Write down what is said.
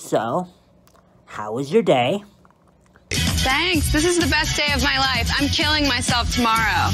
So, how was your day? Thanks. This is the best day of my life. I'm killing myself tomorrow.